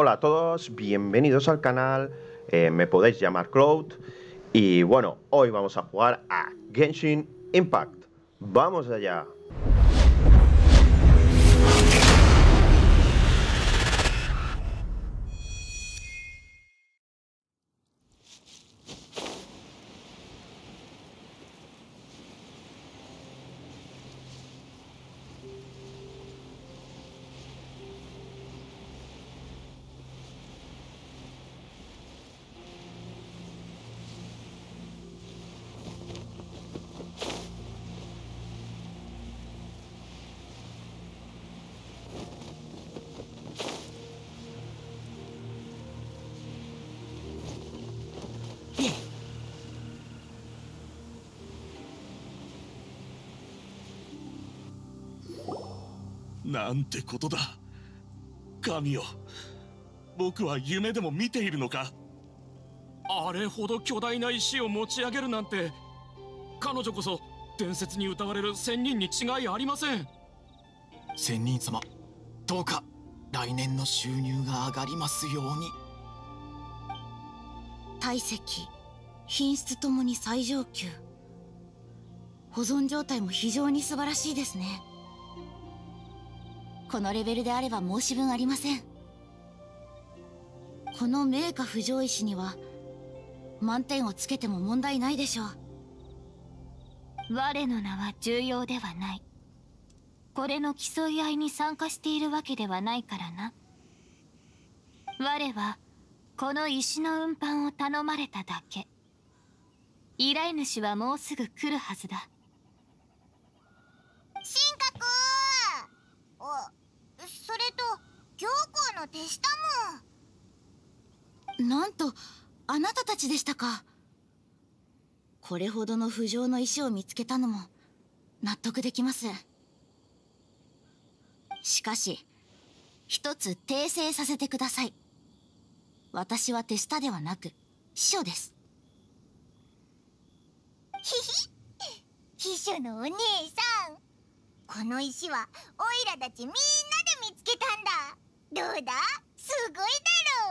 Hola a todos, bienvenidos al canal, eh, me podéis llamar Cloud y bueno, hoy vamos a jugar a Genshin Impact. ¡Vamos allá! なんてことだ。神よ僕は夢でも見ているのか？あれほど巨大な石を持ち上げるなんて彼女こそ伝説に歌われる仙人に違いありません。仙人様どうか来年の収入が上がりますように。体積品質ともに最上級。保存状態も非常に素晴らしいですねこのレベルであれば申し分ありません。この名家不条石には満点をつけても問題ないでしょう。我の名は重要ではない。これの競い合いに参加しているわけではないからな。我はこの石の運搬を頼まれただけ。依頼主はもうすぐ来るはずだ神格おそれと行幸の手下も。なんとあなたたちでしたか。これほどの浮上の石を見つけたのも納得できます。しかし一つ訂正させてください。私は手下ではなく秘書です。ひひ秘書のお姉さん。この石はオイラたちみんなで見つけたんだ。どうだ？すごいだ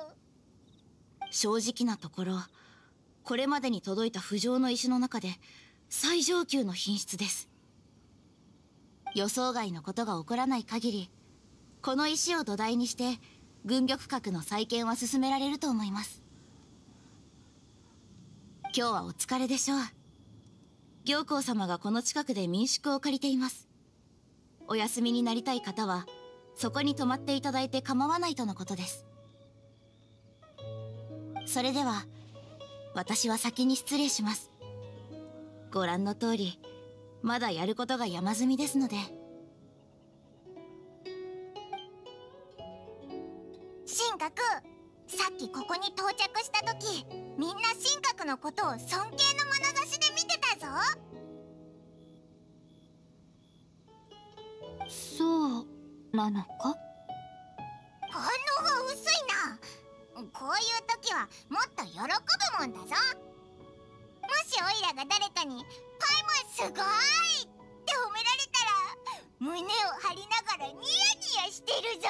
ろう。正直なところこれまでに届いた浮上の石の中で最上級の品質です。予想外のことが起こらない限りこの石を土台にして軍玉閣の再建は進められると思います。今日はお疲れでしょう。行幸様がこの近くで民宿を借りています。お休みになりたい方はそこに泊まっていただいて構わないとのことです。それでは私は先に失礼します。ご覧の通りまだやることが山積みですので。神格さっきここに到着した時みんな神格のことを尊敬の眼差しで見てたぞ。そうなのか？反応が薄いな。こういう時はもっと喜ぶもんだぞ。もしオイラが誰かに「パイもすごい!」って褒められたら胸を張りながらニヤニヤしてるぞ。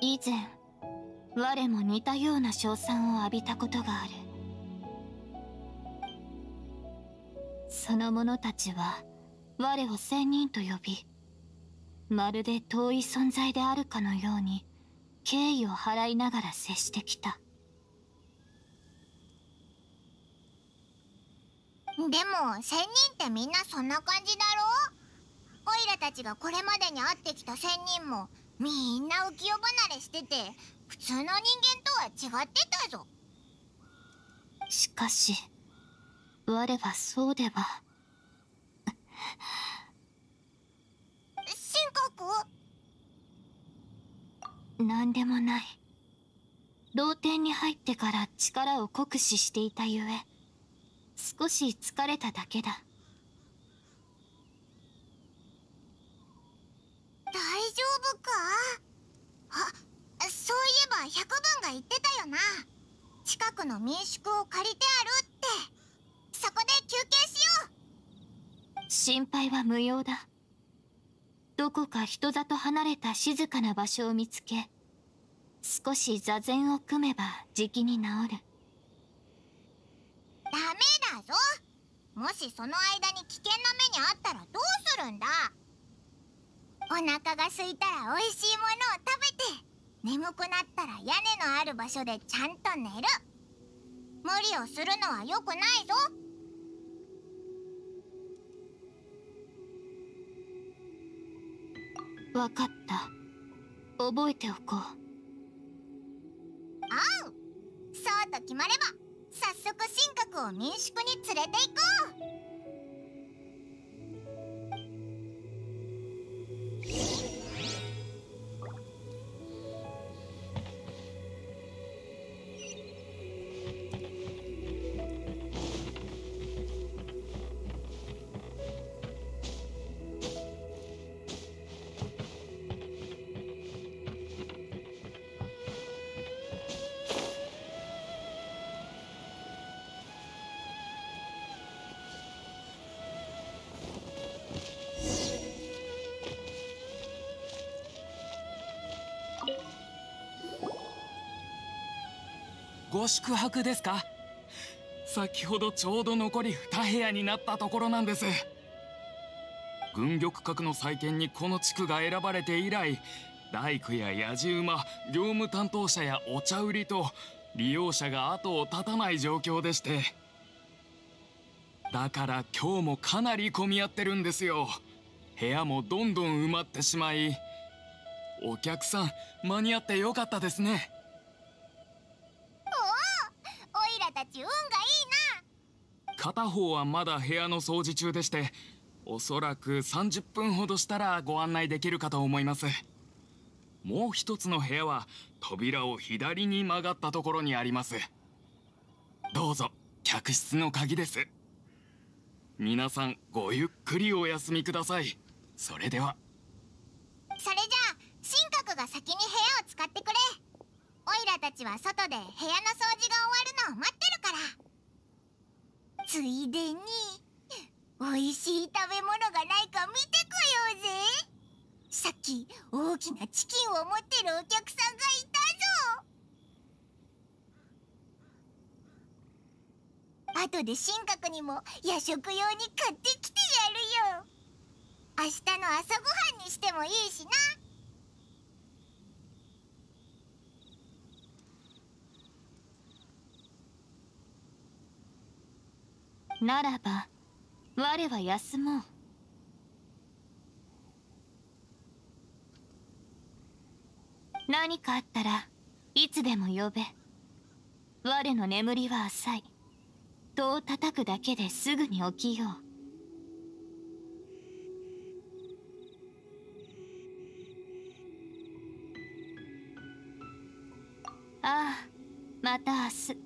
以前我も似たような称賛を浴びたことがある。その者たちは我を仙人と呼びまるで遠い存在であるかのように敬意を払いながら接してきた。でも仙人ってみんなそんな感じだろ？オイラたちがこれまでに会ってきた仙人もみんな浮世離れしてて普通の人間とは違ってたぞ。しかし我はそうでは何でもない。老天に入ってから力を酷使していたゆえ少し疲れただけだ。大丈夫か？あそういえば百分が言ってたよな。近くの民宿を借りてあるって。そこで休憩しよう。心配は無用だ。どこか人里離れた静かな場所を見つけ少し座禅を組めばじきに治る。ダメだぞ。もしその間に危険な目にあったらどうするんだ。お腹が空いたら美味しいものを食べて眠くなったら屋根のある場所でちゃんと寝る。無理をするのは良くないぞ。分かった。覚えておこう。あう。そうと決まれば早速神格を民宿に連れて行こう。ご宿泊ですか？先ほどちょうど残り2部屋になったところなんです。軍玉閣の再建にこの地区が選ばれて以来大工ややじ馬業務担当者やお茶売りと利用者が後を絶たない状況でして。だから今日もかなり混み合ってるんですよ。部屋もどんどん埋まってしまいお客さん間に合ってよかったですね。片方はまだ部屋の掃除中でしておそらく30分ほどしたらご案内できるかと思います。もう一つの部屋は扉を左に曲がったところにあります。どうぞ客室の鍵です。皆さんごゆっくりお休みください。それでは。それじゃあ神格が先に部屋を使ってくれ。おいらたちは外で部屋の掃除が終わるのを待ってるから。ついでに美味しい食べ物がないか見てこようぜ。さっき大きなチキンを持ってるお客さんがいたぞ。後で神格にも夜食用に買ってきてやるよ明日の朝ごはんにしてもいいしな。ならば我は休もう。何かあったらいつでも呼べ。我の眠りは浅い。戸を叩くだけですぐに起きよう。ああまた明日。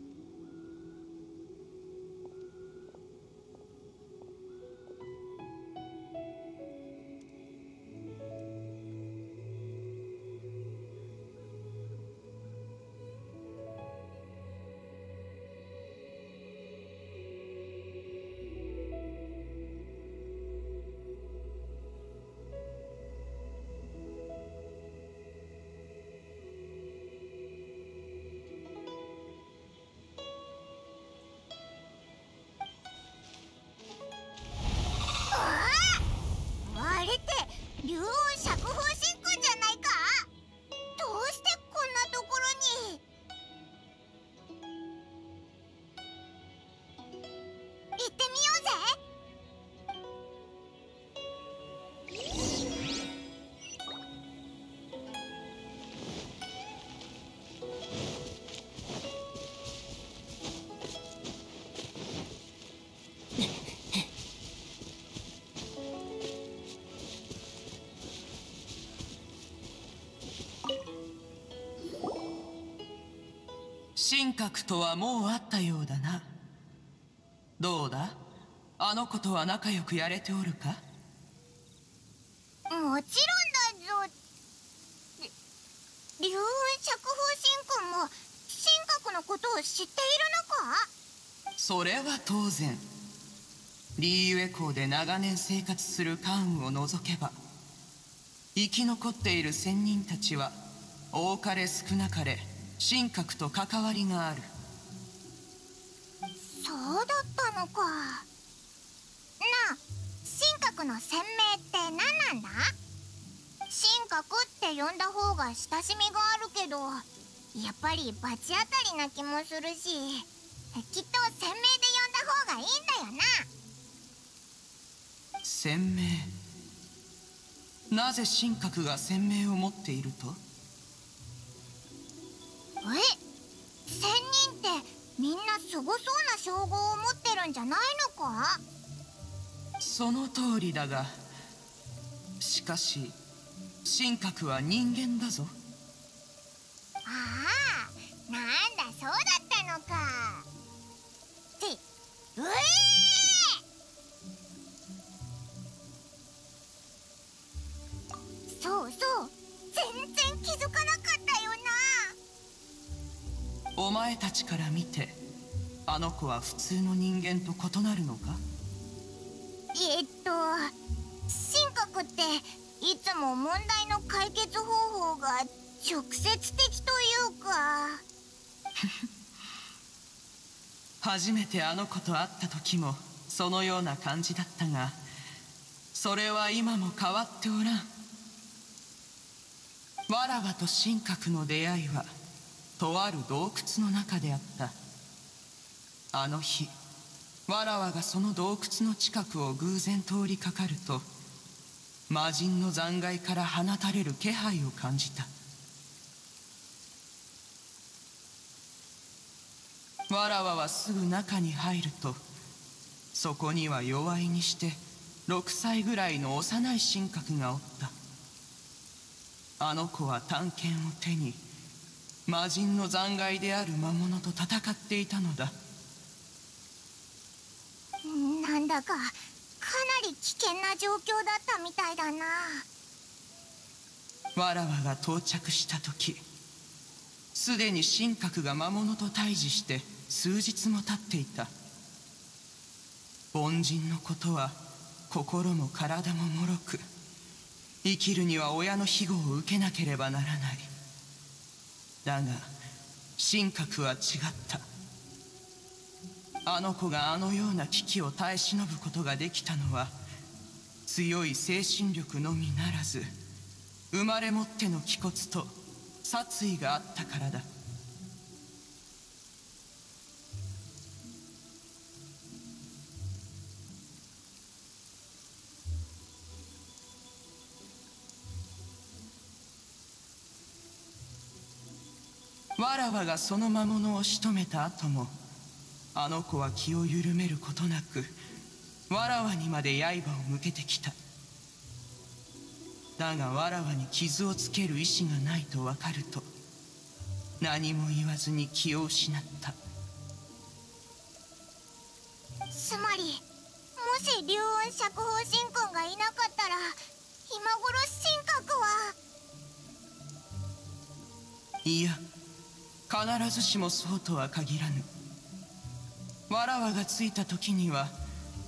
神格とはもう会ったようだな。どうだ？あの子とは仲良くやれておるか？もちろんだぞ。り竜雲釈放神君も神格のことを知っているのか？それは当然。リーユエ港で長年生活する関羽を除けば生き残っている仙人たちは多かれ少なかれ神格と関わりがある。そうだったのか。なあ神格の鮮明って何なんだ？神格って呼んだ方が親しみがあるけどやっぱり罰当たりな気もするしきっと鮮明で呼んだ方がいいんだよな。鮮明。なぜ神格が鮮明を持っていると？え？仙人ってみんなすごそうな称号を持ってるんじゃないのか？その通りだがしかし神格は人間だぞ。ああなんだそうだったのか。ってうえー！そうそうお前たちから見てあの子は普通の人間と異なるのか？えっと神格っていつも問題の解決方法が直接的というか。初めてあの子と会った時もそのような感じだったがそれは今も変わっておらん。わらわと神格の出会いはとある洞窟の中であった。あの日わらわがその洞窟の近くを偶然通りかかると魔人の残骸から放たれる気配を感じた。わらわはすぐ中に入るとそこには弱いにして6歳ぐらいの幼い神格がおった。あの子は探検を手に魔人の残骸である魔物と戦っていたのだ。なんだかかなり危険な状況だったみたいだな。わらわが到着した時すでに神格が魔物と対峙して数日も経っていた。凡人のことは心も体も脆く生きるには親の庇護を受けなければならないだが神格は違った。あの子があのような危機を耐え忍ぶことができたのは強い精神力のみならず生まれ持っての気骨と殺意があったからだ。わらわがその魔物を仕留めた後もあの子は気を緩めることなくわらわにまで刃を向けてきた。だがわらわに傷をつける意志がないと分かると何も言わずに気を失った。つまりもし竜音釈放神君がいなかったら今頃神格は？いや必ずしもそうとは限らぬ。わらわがついた時には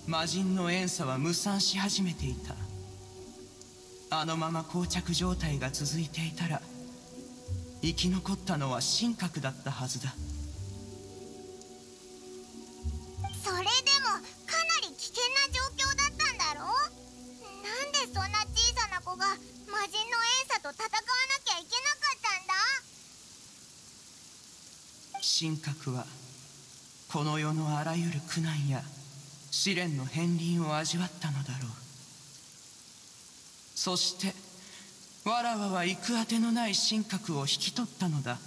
魔人の遠さは無産し始めていた。あのまま膠着状態が続いていたら生き残ったのは神格だったはずだ。神格はこの世のあらゆる苦難や試練の片鱗を味わったのだろう。そしてわらわは行くあてのない神格を引き取ったのだ。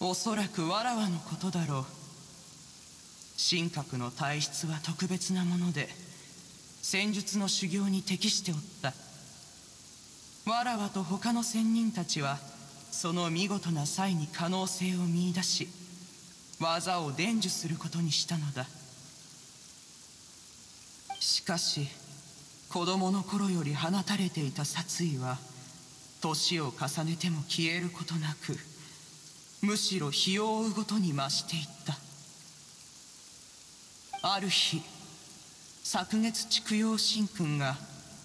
おそらくわらわのことだろう。神格の体質は特別なもので戦術の修行に適しておった。わらわと他の仙人たちはその見事な際に可能性を見出し技を伝授することにしたのだ。しかし子供の頃より放たれていた殺意は年を重ねても消えることなくむしろ日を追うごとに増していった。ある日昨月畜養神君が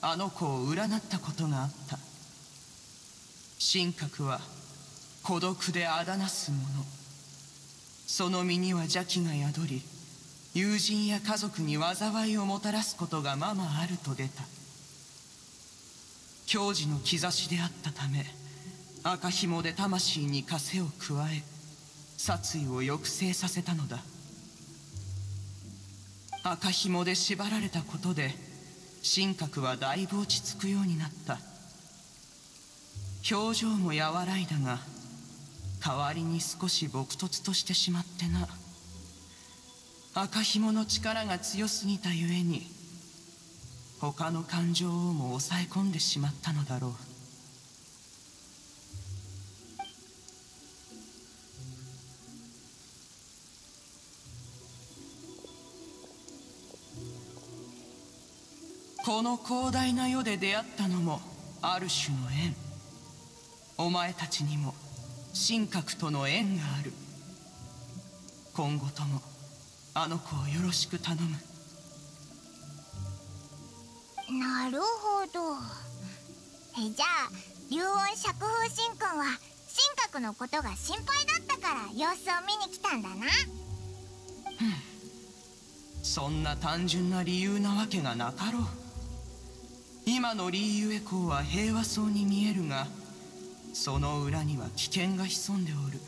あの子を占ったことがあった。神格は孤独であだなす者その身には邪気が宿り友人や家族に災いをもたらすことがままあると出た。矜持の兆しであったため赤紐で魂に枷を加え殺意を抑制させたのだ。赤紐で縛られたことで神格はだいぶ落ち着くようになった。表情も和らいだが代わりに少し朴突としてしまってな。赤紐の力が強すぎたゆえに他の感情をも抑え込んでしまったのだろう。この広大な世で出会ったのもある種の縁。お前たちにも神格との縁がある。今後ともあの子をよろしく頼む。なるほど。えじゃあ竜音釈風神君は神格のことが心配だったから様子を見に来たんだな。そんな単純な理由なわけがなかろう。今のリーユエ公は平和そうに見えるがその裏には危険が潜んでおる。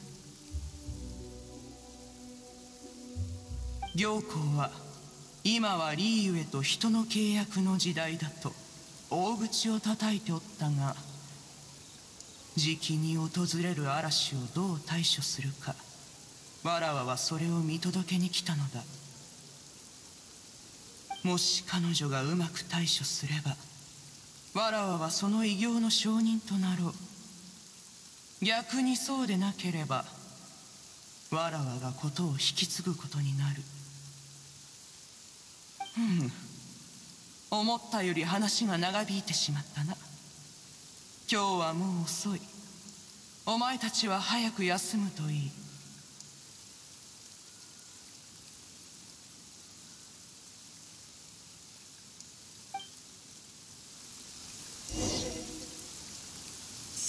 行幸は今はリーユエと人の契約の時代だと大口を叩いておったが時期に訪れる嵐をどう対処するかわらわはそれを見届けに来たのだ。もし彼女がうまく対処すればわらわはその偉業の証人となろう。逆にそうでなければわらわがことを引き継ぐことになる。うん。思ったより話が長引いてしまったな。今日はもう遅い。お前たちは早く休むといい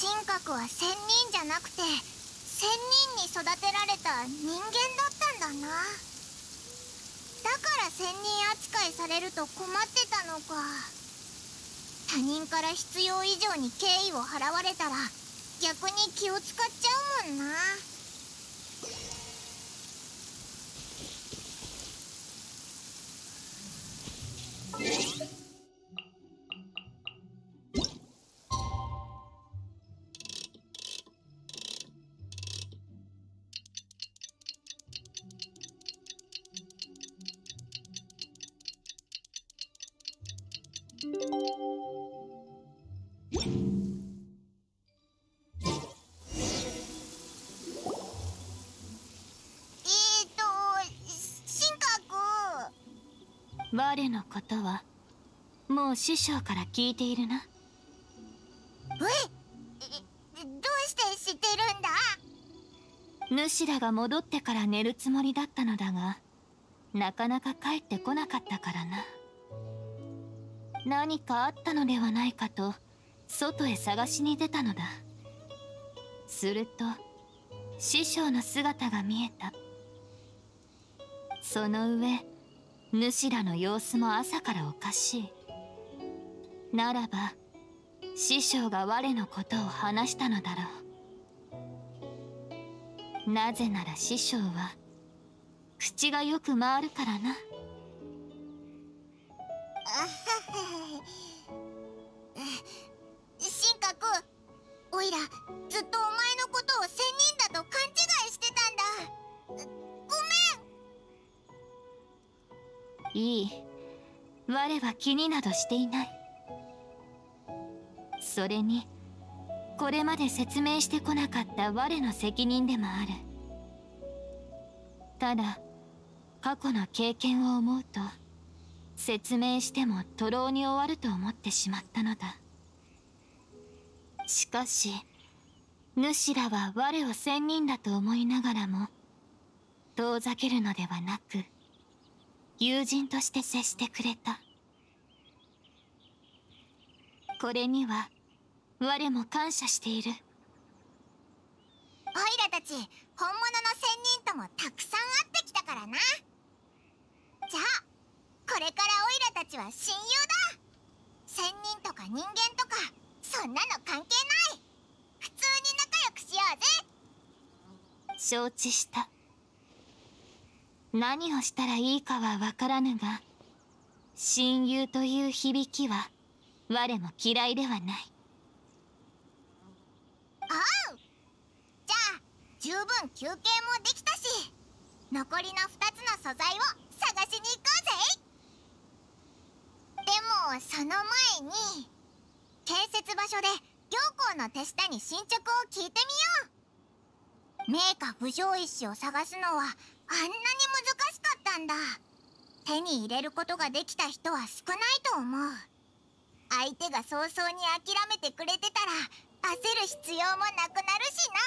神格は仙人じゃなくて仙人に育てられた人間だったんだな。だから仙人扱いされると困ってたのか。他人から必要以上に敬意を払われたら逆に気を使っちゃうもんな。我のことはもう師匠から聞いているな。ええどうして知ってるんだ？主らが戻ってから寝るつもりだったのだがなかなか帰ってこなかったからな。何かあったのではないかと外へ探しに出たのだ。すると師匠の姿が見えた。その上主らの様子も朝からおかしい。ならば師匠が我のことを話したのだろう。なぜなら師匠は口がよく回るからな。気になどしていない。それにこれまで説明してこなかった我の責任でもある。ただ過去の経験を思うと説明しても徒労に終わると思ってしまったのだ。しかし主らは我を仙人だと思いながらも遠ざけるのではなく友人として接してくれた。これには我も感謝している。たち本物の仙人ともたくさん会ってきたからな。じゃあこれからオイラたちは親友だ。仙人とか人間とかそんなの関係ない。普通に仲良くしようぜ。承知した。何をしたらいいかはわからぬが親友という響きは我も嫌いではない。おう。じゃあ十分休憩もできたし残りの2つの素材を探しに行こうぜ。でもその前に建設場所で行幸の手下に進捗を聞いてみよう。名家不条石を探すのはあんなに難しかったんだ。手に入れることができた人は少ないと思う。相手が早々に諦めてくれてたら焦る必要もなくなるしな。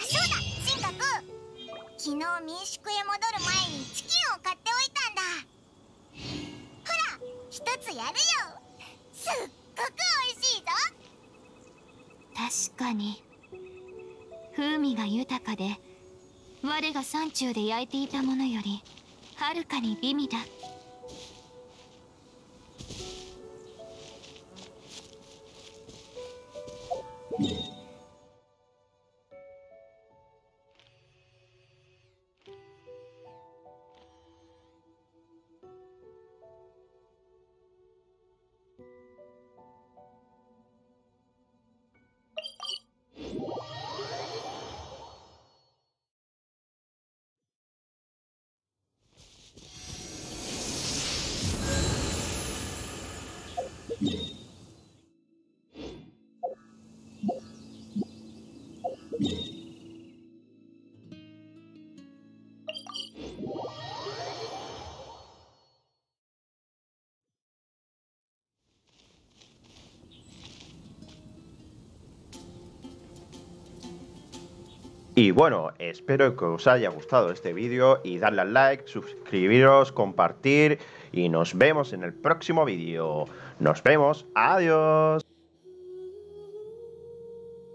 そうだ進学。昨日民宿へ戻る前にチキンを買っておいたんだ。ほら一つやるよ。すっごく美味しいぞ。確かに。風味が豊かで我が山中で焼いていたものよりはるかに美味だ。Y bueno, espero que os haya gustado este vídeo y darle al like, suscribiros, compartir y nos vemos en el próximo vídeo. Nos vemos, adiós.